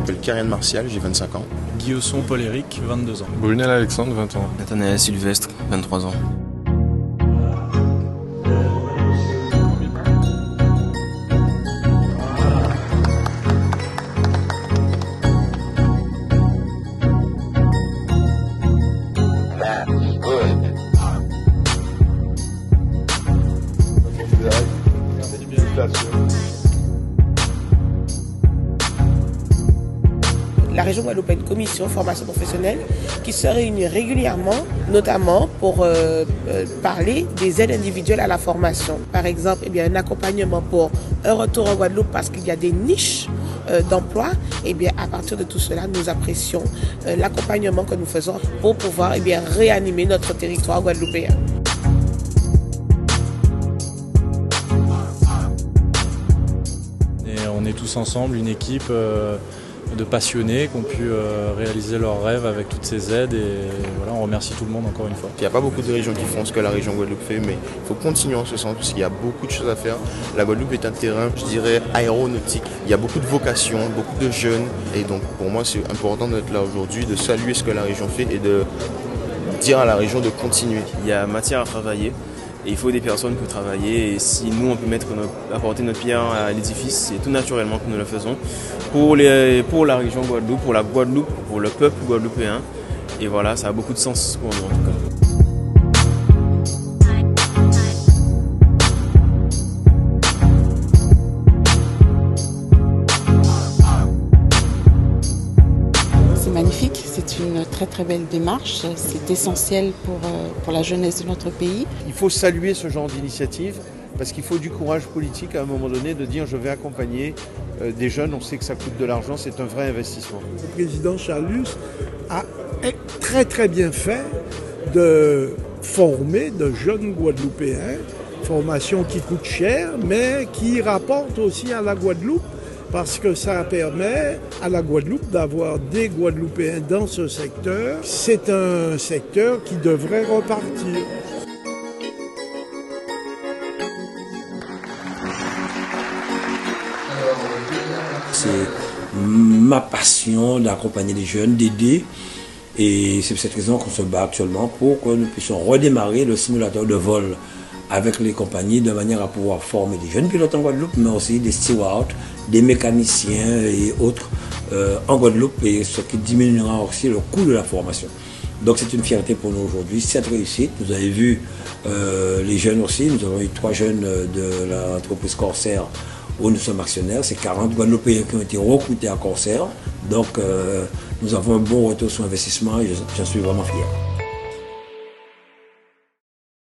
m'appelle Karen Martial, j'ai 25 ans. Guillauson Paul-Éric, 22 ans. Brunel Alexandre, 20 ans. Nathanaël Sylvestre, 23 ans. La région Guadeloupe a une commission formation professionnelle qui se réunit régulièrement, notamment pour euh, euh, parler des aides individuelles à la formation. Par exemple, eh bien, un accompagnement pour un retour en Guadeloupe parce qu'il y a des niches euh, d'emploi. Eh bien, à partir de tout cela, nous apprécions l'accompagnement que nous faisons pour pouvoir eh bien, réanimer notre territoire guadeloupéen. Et on est tous ensemble, une équipe de passionnés qui ont pu euh, réaliser leurs rêves avec toutes ces aides. Et voilà, on remercie tout le monde encore une fois. Il n'y a pas beaucoup de régions qui font ce que la région Guadeloupe fait, mais il faut continuer en ce sens parce qu'il y a beaucoup de choses à faire. La Guadeloupe est un terrain, je dirais, aéronautique. Il y a beaucoup de vocations, beaucoup de jeunes. Et donc pour moi, c'est important d'être là aujourd'hui, de saluer ce que la région fait et de dire à la région de continuer. Il y a matière à travailler et il faut des personnes pour travailler. Et si nous, on peut mettre apporter notre pierre à l'édifice, c'est tout naturellement que nous le faisons pour, pour la région Guadeloupe, pour la Guadeloupe, pour le peuple guadeloupéen. Et voilà, ça a beaucoup de sens pour nous en tout cas. Une très très belle démarche, c'est essentiel pour, euh, pour la jeunesse de notre pays. Il faut saluer ce genre d'initiative parce qu'il faut du courage politique à un moment donné de dire je vais accompagner euh, des jeunes, on sait que ça coûte de l'argent, c'est un vrai investissement. Le président Charlus a très très bien fait de former de jeunes Guadeloupéens, formation qui coûte cher, mais qui rapporte aussi à la Guadeloupe parce que ça permet à la Guadeloupe d'avoir des Guadeloupéens dans ce secteur. C'est un secteur qui devrait repartir. C'est ma passion d'accompagner les jeunes, d'aider. Et c'est pour cette raison qu'on se bat actuellement pour que nous puissions redémarrer le simulateur de vol avec les compagnies de manière à pouvoir former des jeunes pilotes en Guadeloupe, mais aussi des stewards, des mécaniciens et autres euh, en Guadeloupe, et ce qui diminuera aussi le coût de la formation. Donc c'est une fierté pour nous aujourd'hui, cette réussite. Vous avez vu euh, les jeunes aussi, nous avons eu trois jeunes de l'entreprise Corsair où nous sommes actionnaires. C'est 40 Guadeloupéens qui ont été recrutés à Corsair. Donc euh, nous avons un bon retour sur investissement et j'en suis vraiment fier.